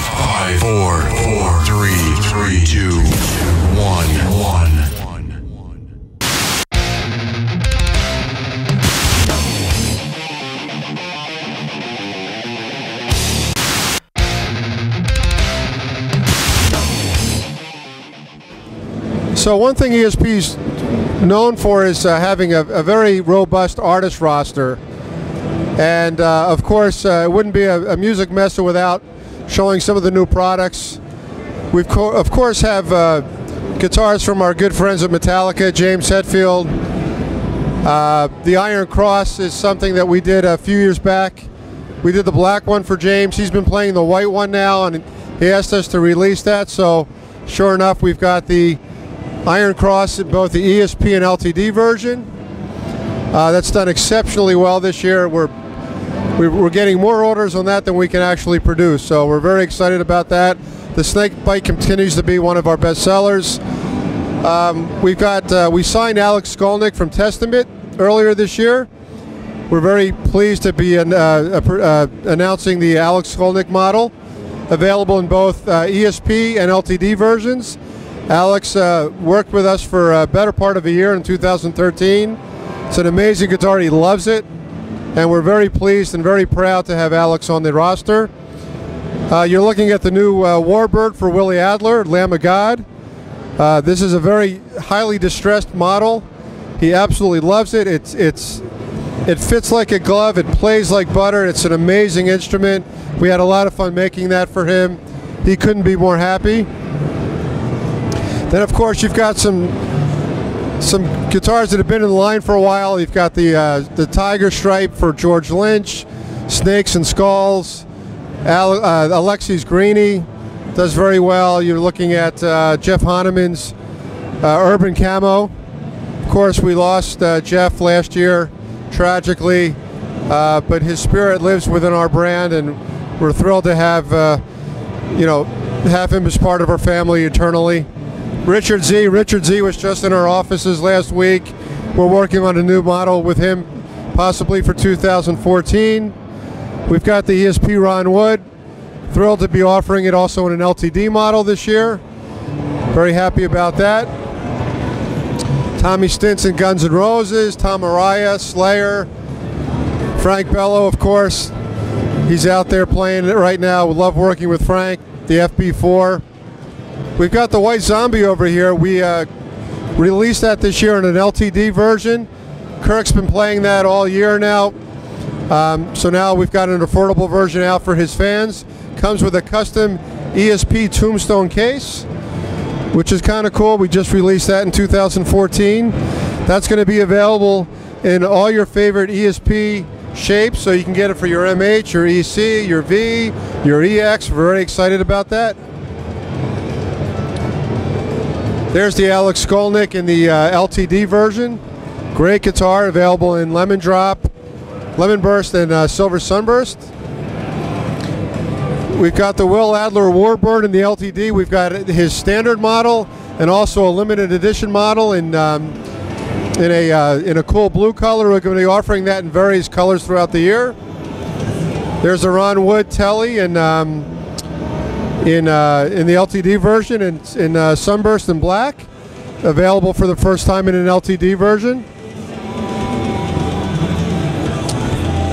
five, five, four, four, three, three, two, one, one. So one thing ESP is known for is uh, having a, a, very robust artist roster. And uh, of course, uh, it wouldn't be a, a Musikmesse without showing some of the new products. We co of course have uh, guitars from our good friends at Metallica, James Hetfield. Uh, the Iron Cross is something that we did a few years back. We did the black one for James. He's been playing the white one now, and he asked us to release that. So, sure enough, we've got the Iron Cross in both the ESP and LTD version. Uh, that's done exceptionally well this year. We're we're getting more orders on that than we can actually produce. So we're very excited about that. The Snakebyte continues to be one of our best sellers. Um, we've got uh, we signed Alex Skolnick from Testament earlier this year. We're very pleased to be an, uh, uh, announcing the Alex Skolnick model, available in both uh, ESP and LTD versions. Alex uh, worked with us for a better part of a year in 2013. It's an amazing guitar. He loves it and we're very pleased and very proud to have Alex on the roster. Uh, you're looking at the new uh, Warbird for Willie Adler, Lamb of God. Uh, this is a very highly distressed model. He absolutely loves it. It's it's it fits like a glove. It plays like butter. It's an amazing instrument. We had a lot of fun making that for him. He couldn't be more happy. Then of course you've got some some guitars that have been in the line for a while. You've got the uh, the Tiger Stripe for George Lynch, Snakes and Skulls, Al, uh, Alexi's Greeny does very well. You're looking at uh, Jeff Hanneman's uh, Urban Camo. Of course, we lost uh, Jeff last year, tragically, uh, but his spirit lives within our brand, and we're thrilled to have you know have him as part of our family eternally. Richard Z. Richard Z was just in our offices last week. We're working on a new model with him, possibly for 2014. We've got the ESP Ron Wood. Thrilled to be offering it also in an LTD model this year. Very happy about that. Tommy Stinson, Guns N' Roses, Tom Araya, Slayer, Frank Bello, of course. He's out there playing it right now. We love working with Frank, the FB4. We've got the White Zombie over here. We uh, released that this year in an LTD version. Kirk's been playing that all year now. Um, so now we've got an affordable version out for his fans. Comes with a custom ESP tombstone case, which is kind of cool. We just released that in 2014. That's going to be available in all your favorite ESP shapes, so you can get it for your MH, your EC, your V, your EX. We're very excited about that. There's the Alex Skolnick in the uh, LTD version. Great guitar, available in Lemon Drop, Lemon Burst, and uh, Silver Sunburst. We've got the Will Adler Warbird in the LTD. We've got his standard model and also a limited edition model in um, in a uh, in a cool blue color. We're going to be offering that in various colors throughout the year. There's a Ron Wood Telly and. Um, in uh, in the LTD version in, in uh, Sunburst and Black, available for the first time in an LTD version.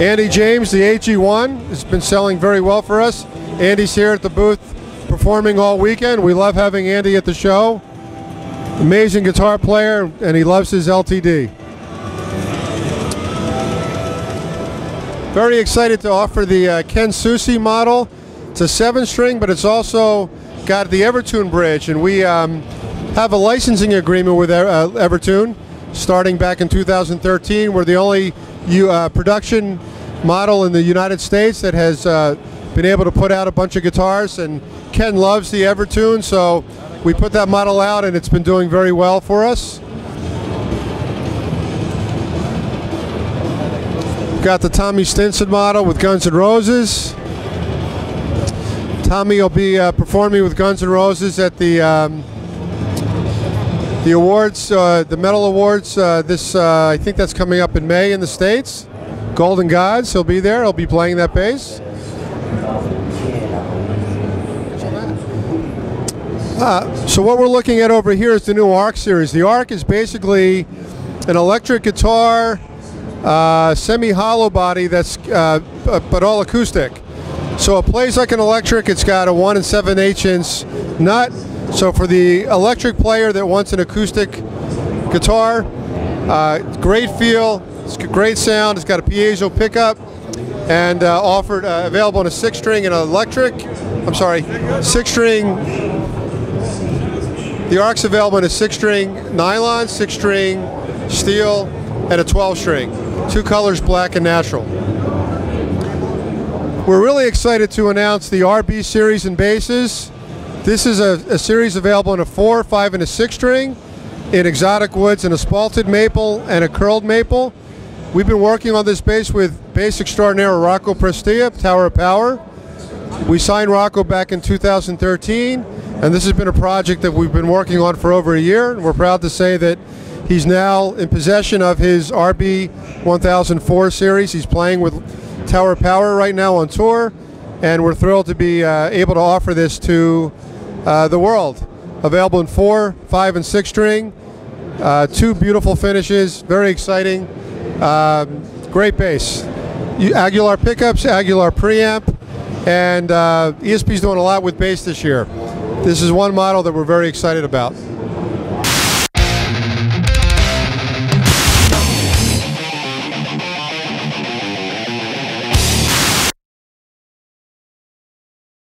Andy James, the AG1, has been selling very well for us. Andy's here at the booth performing all weekend. We love having Andy at the show. Amazing guitar player, and he loves his LTD. Very excited to offer the uh, Ken Susi model. It's a seven string, but it's also got the Evertune bridge, and we um, have a licensing agreement with uh, Evertune starting back in 2013. We're the only uh, production model in the United States that has uh, been able to put out a bunch of guitars, and Ken loves the Evertune, so we put that model out, and it's been doing very well for us. Got the Tommy Stinson model with Guns N' Roses. Tommy will be uh, performing with Guns N' Roses at the um, the awards, uh, the medal awards. Uh, this uh, I think that's coming up in May in the states. Golden Gods, he'll be there. He'll be playing that bass. Uh, so what we're looking at over here is the new Arc series. The Arc is basically an electric guitar, uh, semi-hollow body that's but all acoustic. So it plays like an electric. It's got a one and seven eighth inch nut. So for the electric player that wants an acoustic guitar, uh, great feel, great sound, it's got a piezo pickup, and uh, offered uh, available in a six string and an electric. I'm sorry, six string. The Arc's available in a six string nylon, six string steel, and a 12 string. Two colors, black and natural. We're really excited to announce the RB series in basses. This is a, a, series available in a four, five, and a six string, in exotic woods, and a spalted maple and a curled maple. We've been working on this bass with bass extraordinaire Rocco Prestia, Tower of Power. We signed Rocco back in 2013, and this has been a project that we've been working on for over a year. And we're proud to say that he's now in possession of his RB 1004 series. He's playing with Tower Power right now on tour, and we're thrilled to be uh, able to offer this to uh, the world. Available in four, five, and six string. Uh, two beautiful finishes, very exciting. Um, great bass. Aguilar pickups, Aguilar preamp, and uh, ESP's doing a lot with bass this year. This is one model that we're very excited about.